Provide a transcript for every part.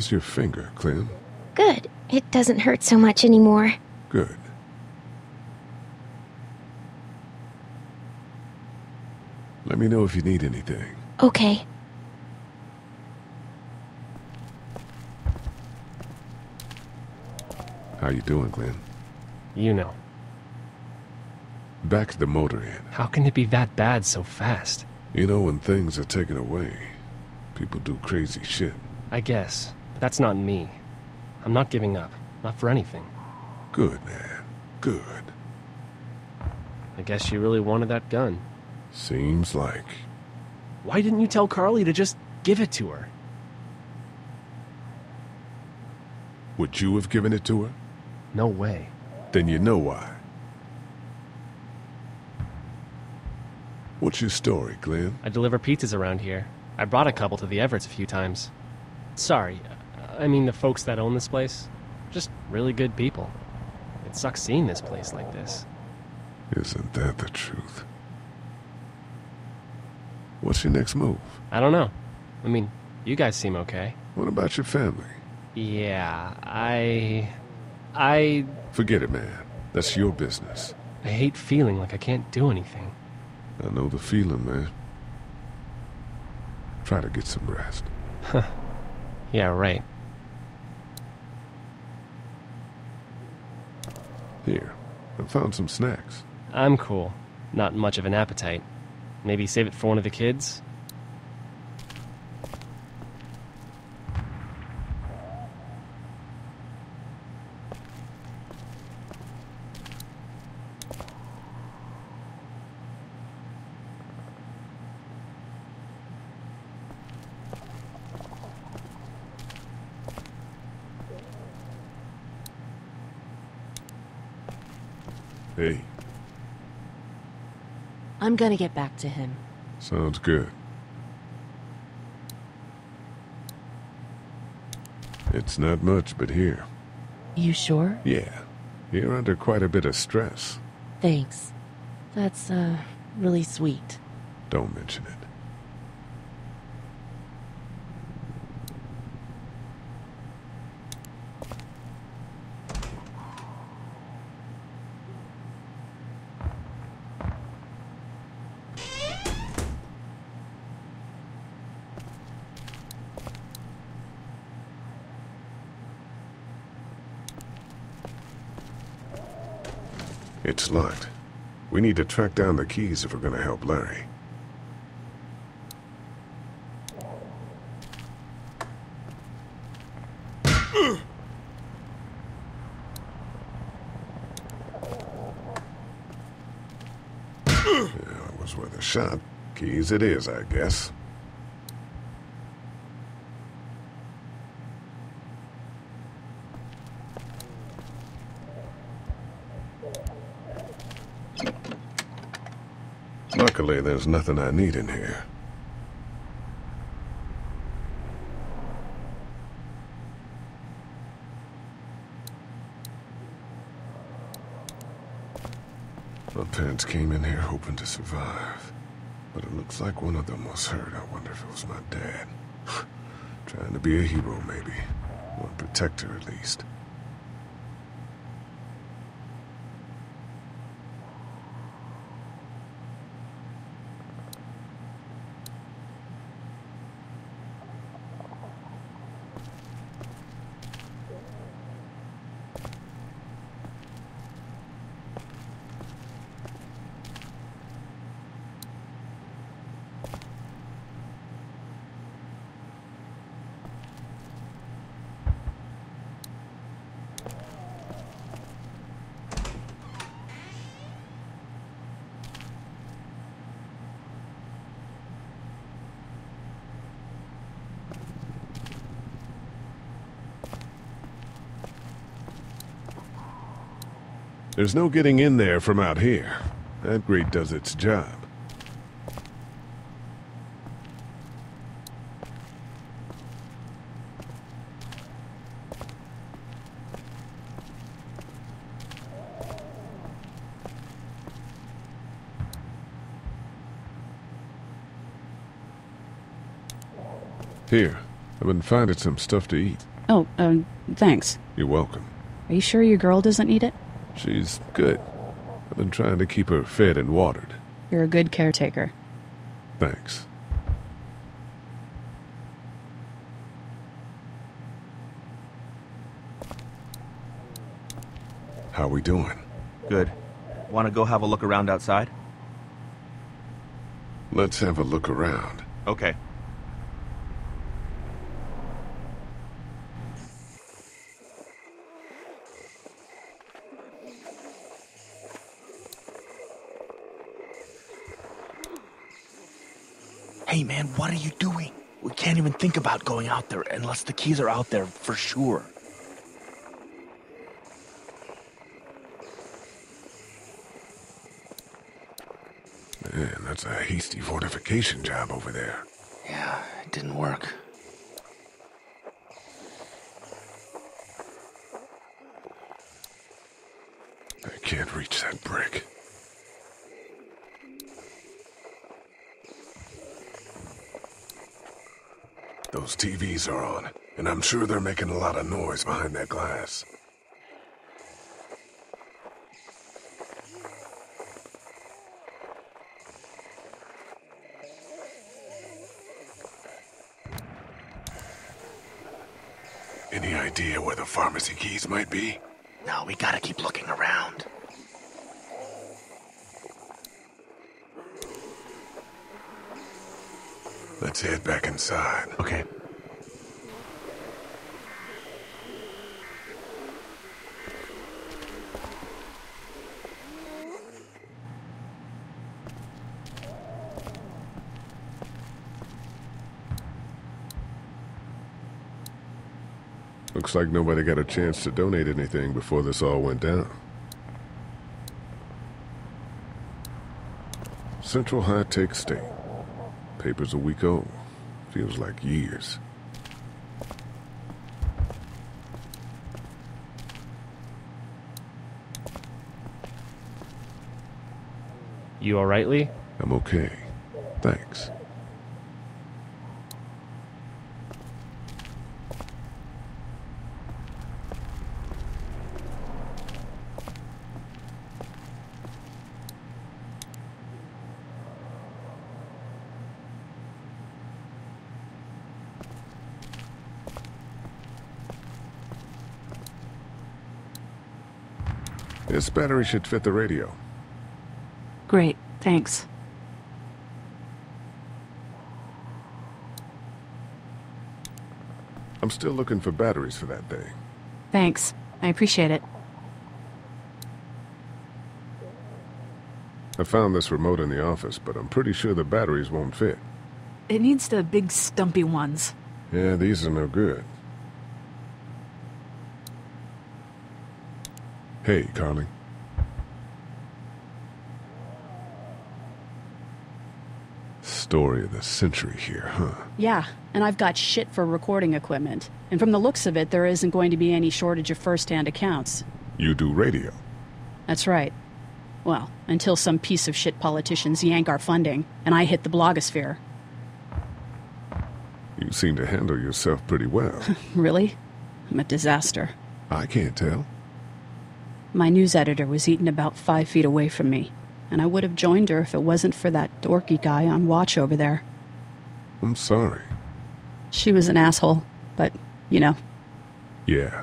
How's your finger, Clem? Good. It doesn't hurt so much anymore. Good. Let me know if you need anything. Okay. How you doing, Glenn? You know. Back to the motor inn. How can it be that bad so fast? You know, when things are taken away, people do crazy shit. I guess. That's not me. I'm not giving up. Not for anything. Good, man. Good. I guess you really wanted that gun. Seems like. Why didn't you tell Carley to just give it to her? Would you have given it to her? No way. Then you know why. What's your story, Glenn? I deliver pizzas around here. I brought a couple to the Everett's a few times. Sorry, I mean the folks that own this place. Just really good people. It sucks seeing this place like this. Isn't that the truth? What's your next move? I don't know. I mean, you guys seem okay. What about your family? Yeah, I. I. Forget it, man. That's your business. I hate feeling like I can't do anything. I know the feeling, man. Try to get some rest. Huh. yeah, right. Here, I found some snacks. I'm cool. Not much of an appetite. Maybe save it for one of the kids? Hey, I'm gonna get back to him. sounds good. It's not much, but here. You sure? Yeah, you're under quite a bit of stress. Thanks. That's, uh, really sweet. Don't mention it. It's locked. We need to track down the keys if we're gonna help Larry. Yeah, it was worth a shot. Keys it is, I guess. There's nothing I need in here. My parents came in here hoping to survive. But it looks like one of them was hurt. I wonder if it was my dad. Trying to be a hero, maybe. Or a protector, at least. There's no getting in there from out here. That grate does its job. Here, I've been finding some stuff to eat. Oh, um, thanks. You're welcome. Are you sure your girl doesn't need it? She's good. I've been trying to keep her fed and watered. You're a good caretaker. Thanks. How are we doing? Good. Want to go have a look around outside? Let's have a look around. Okay. Hey man, what are you doing? We can't even think about going out there unless the keys are out there for sure. Man, that's a hasty fortification job over there. Yeah, it didn't work. I can't reach that brick. Those TVs are on, and I'm sure they're making a lot of noise behind that glass. Any idea where the pharmacy keys might be? No, we gotta keep looking around. Let's head back inside. Okay. Looks like nobody got a chance to donate anything before this all went down. Central High Tech State. Paper's a week old. Feels like years. You alright, Lee? I'm okay. Thanks. This battery should fit the radio. Great, thanks. I'm still looking for batteries for that thing. Thanks. I appreciate it. I found this remote in the office, but I'm pretty sure the batteries won't fit. It needs the big stumpy ones. Yeah, these are no good. Hey, Carley. Story of the century here, huh? Yeah, and I've got shit for recording equipment. And from the looks of it, there isn't going to be any shortage of first-hand accounts. You do radio. That's right. Well, until some piece of shit politicians yank our funding, and I hit the blogosphere. You seem to handle yourself pretty well. Really? I'm a disaster. I can't tell. My news editor was eaten about five feet away from me, and I would have joined her if it wasn't for that dorky guy on watch over there. I'm sorry. She was an asshole, but, you know, Yeah.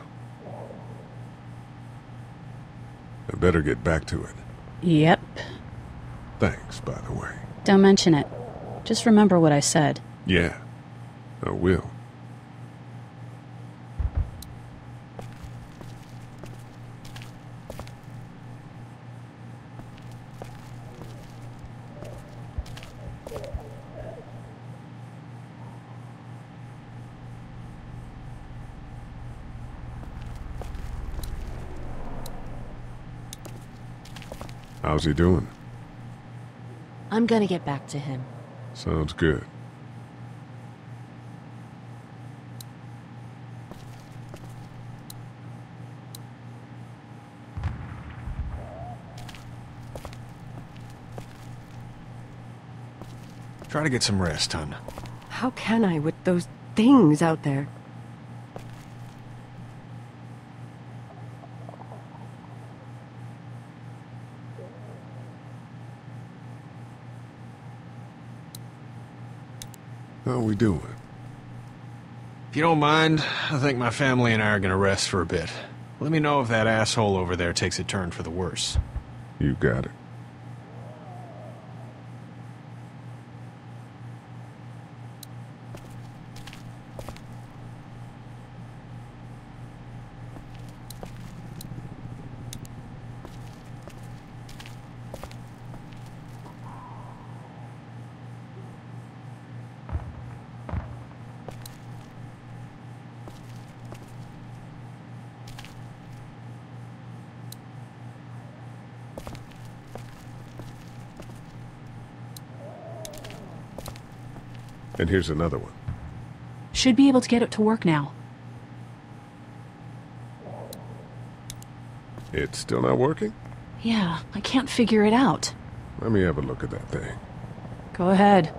I better get back to it. yep. Thanks, by the way. Don't mention it. Just remember what I said. Yeah, I will. How's he doing? I'm gonna get back to him. Sounds good. Try to get some rest, hon. How can I with those things out there. How we doing? If you don't mind, I think my family and I are gonna rest for a bit. Let me know if that asshole over there takes a turn for the worse. You got it. And here's another one. Should be able to get it to work now. It's still not working? Yeah, I can't figure it out. Let me have a look at that thing. Go ahead.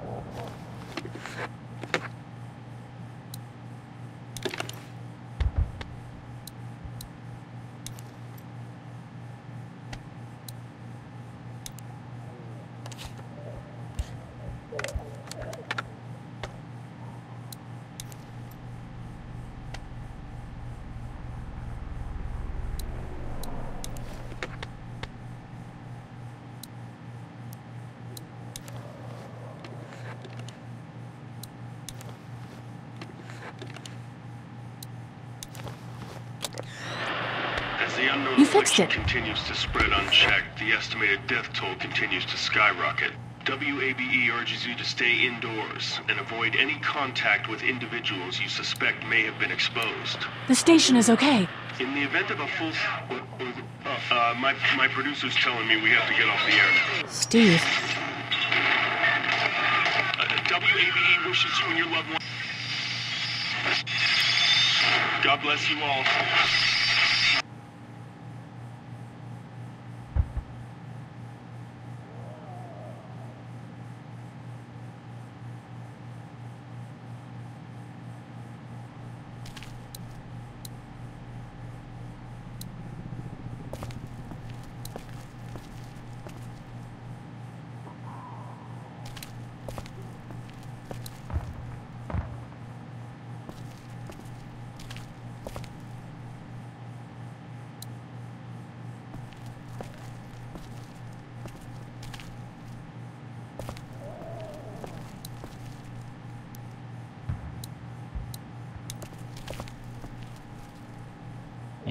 Unknown You fixed affliction it. continues to spread unchecked, the estimated death toll continues to skyrocket. WABE urges you to stay indoors and avoid any contact with individuals you suspect may have been exposed. The station is okay. In the event of a full... What, what was it? Uh, uh, my, my producer's telling me we have to get off the air. Steve. Uh, WABE wishes you and your loved one... God bless you all.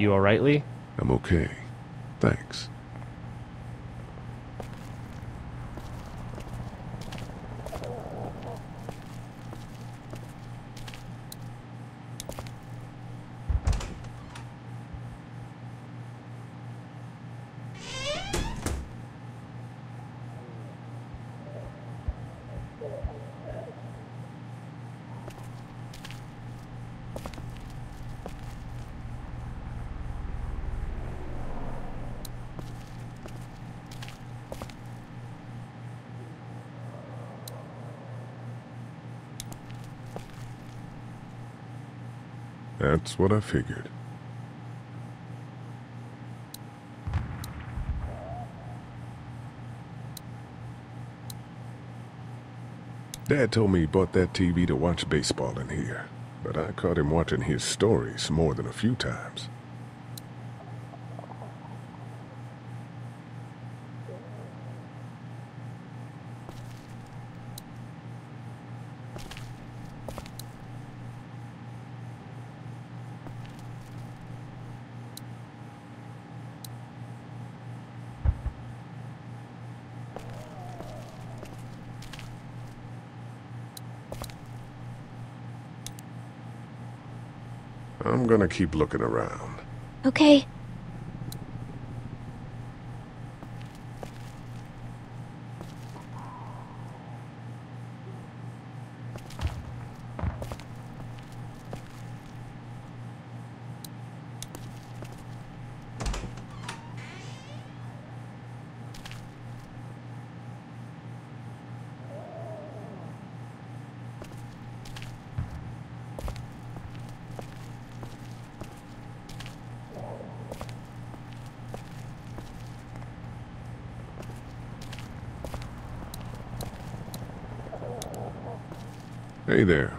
You alright, Lee? I'm okay. Thanks. That's what I figured. Dad told me he bought that TV to watch baseball in here, but I caught him watching his stories more than a few times. I'm gonna keep looking around. Okay. Hey there.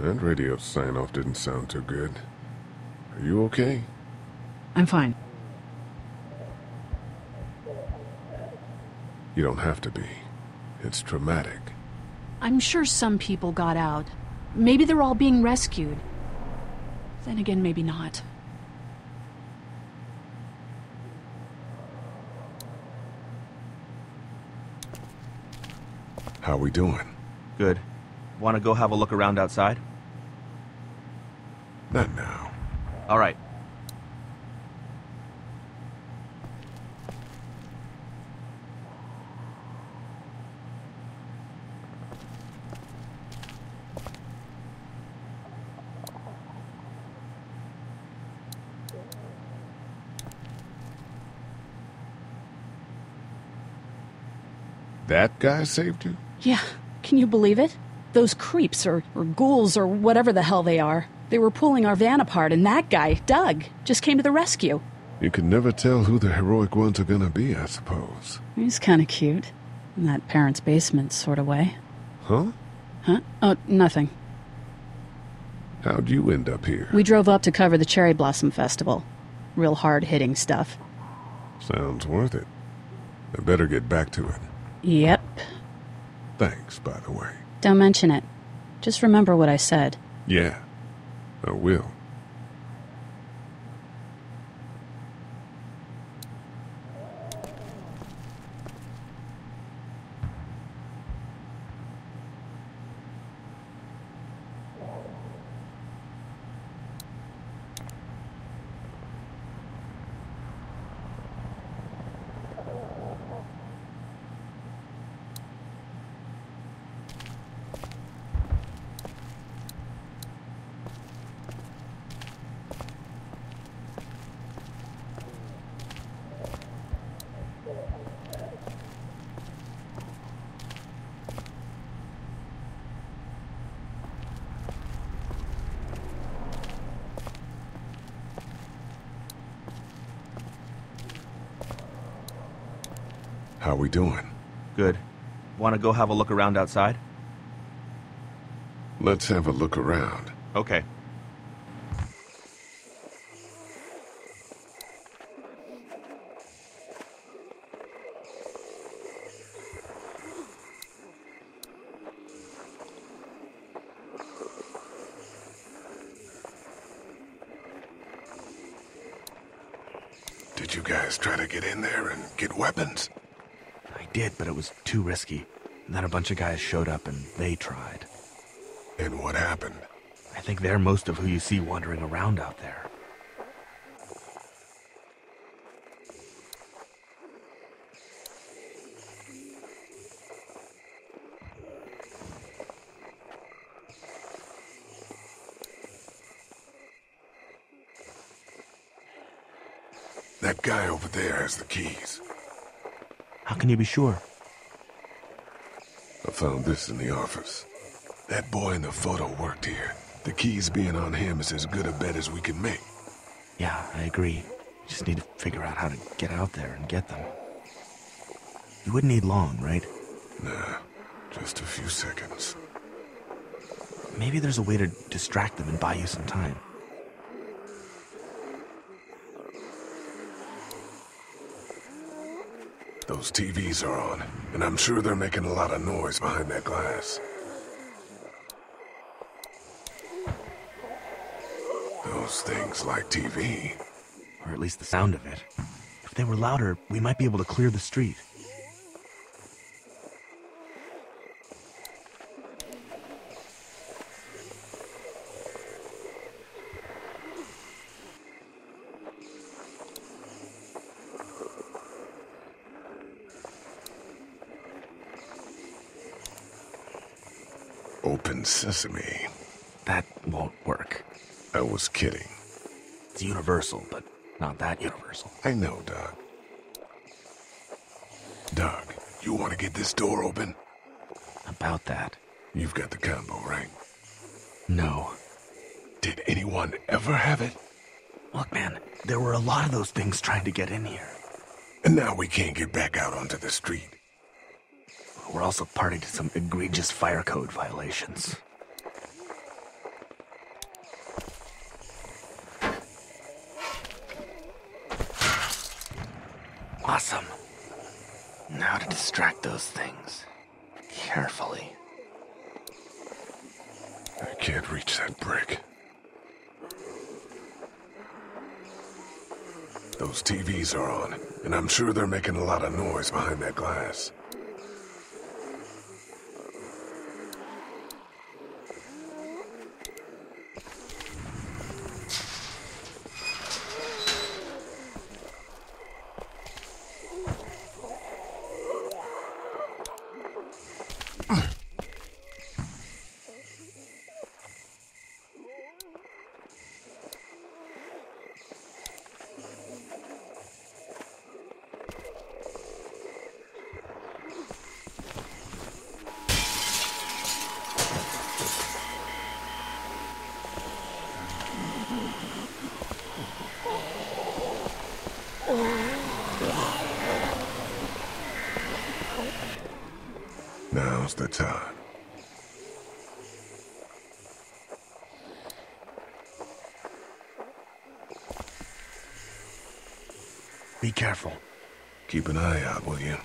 That radio sign-off didn't sound too good. Are you okay? I'm fine. You don't have to be. It's traumatic. I'm sure some people got out. Maybe they're all being rescued. Then again, maybe not. How are we doing? Good. Want to go have a look around outside? Not now. All right. That guy saved you? Yeah, can you believe it? Those creeps, or, or ghouls, or whatever the hell they are, they were pulling our van apart, and that guy, Doug, just came to the rescue. You can never tell who the heroic ones are gonna be, I suppose. He's kind of cute. In that parents' basement sort of way. Huh? Huh? Oh, nothing. How'd you end up here? We drove up to cover the Cherry Blossom Festival. Real hard hitting stuff. Sounds worth it. I better get back to it. Yep. Thanks, by the way. Don't mention it. Just remember what I said. Yeah, I will. How we doing? Good. Want to go have a look around outside? Let's have a look around. Okay. Did you guys try to get in there and get weapons? Did, but it was too risky. And then a bunch of guys showed up and they tried. And what happened? I think they're most of who you see wandering around out there. That guy over there has the keys. How can you be sure? I found this in the office. That boy in the photo worked here. The keys being on him is as good a bet as we can make. Yeah, I agree. Just need to figure out how to get out there and get them. You wouldn't need long, right? Nah, just a few seconds. Maybe there's a way to distract them and buy you some time. Those TVs are on, and I'm sure they're making a lot of noise behind that glass. Those things like TV. Or at least the sound of it. If they were louder, we might be able to clear the street. Open sesame. That won't work. I was kidding. It's universal, but not that universal. I know, Doug. Doug, you want to get this door open? About that. You've got the combo, right? No. Did anyone ever have it? Look, man, there were a lot of those things trying to get in here. And now we can't get back out onto the street. We're also party to some egregious fire code violations. Awesome. Now to distract those things. Carefully. I can't reach that brick. Those TVs are on, and I'm sure they're making a lot of noise behind that glass. Now's the Be careful. Keep an eye out, will you?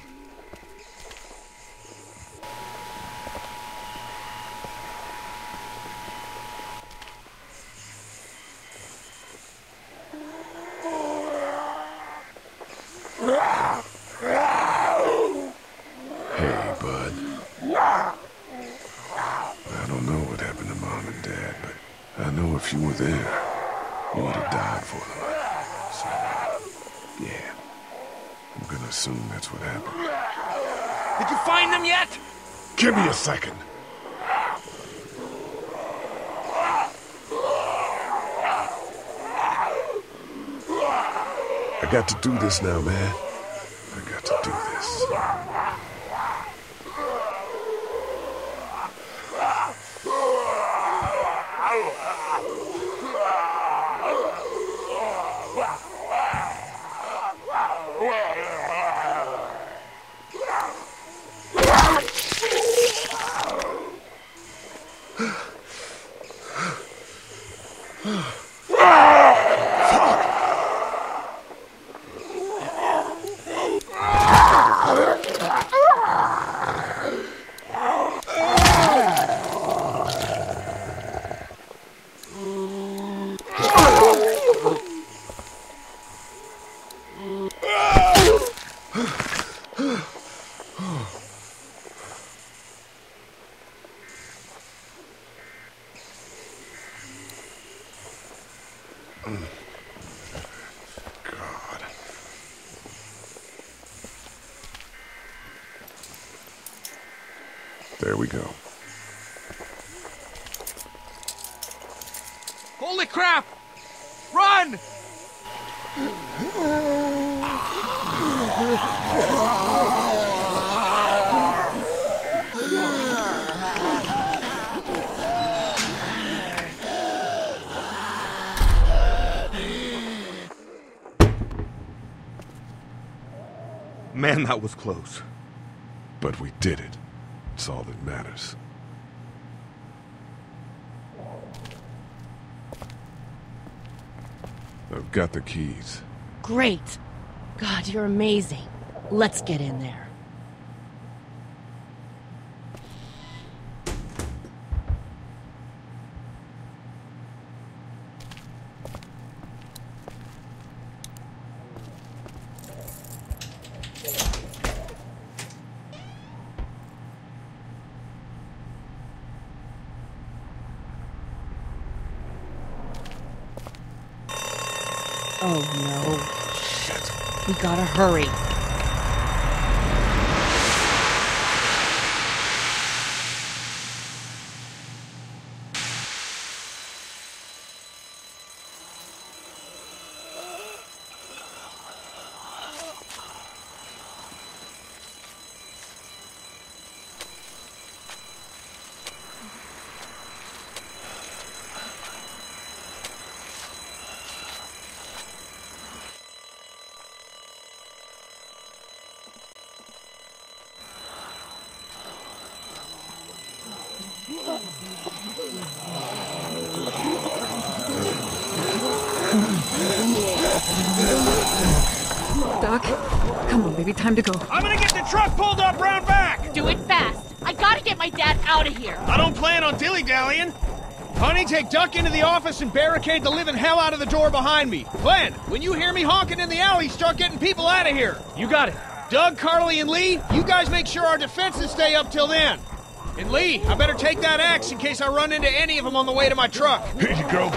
Hey, bud. I don't know what happened to Mom and Dad, but I know if you were there, you would have died for them. So, yeah. I'm gonna assume that's what happened. Did you find them yet? Give me a second. I got to do this now, man. I got to do this. God. There we go. Holy crap! Run! Man, that was close. But we did it. It's all that matters. I've got the keys. Great. God, you're amazing. Let's get in there. Oh no. Shit. We gotta hurry. Duck, come on, baby, time to go. I'm gonna get the truck pulled up round back! Do it fast. I gotta get my dad out of here. I don't plan on dilly-dallying. Honey, take Duck into the office and barricade the living hell out of the door behind me. Glenn, when you hear me honking in the alley, start getting people out of here. You got it. Doug, Carley, and Lee, you guys make sure our defenses stay up till then. And Lee, I better take that axe in case I run into any of them on the way to my truck. Here you go.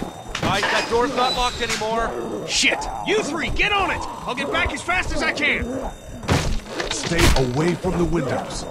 Right, that door's not locked anymore. Shit! You three, get on it! I'll get back as fast as I can. Stay away from the windows.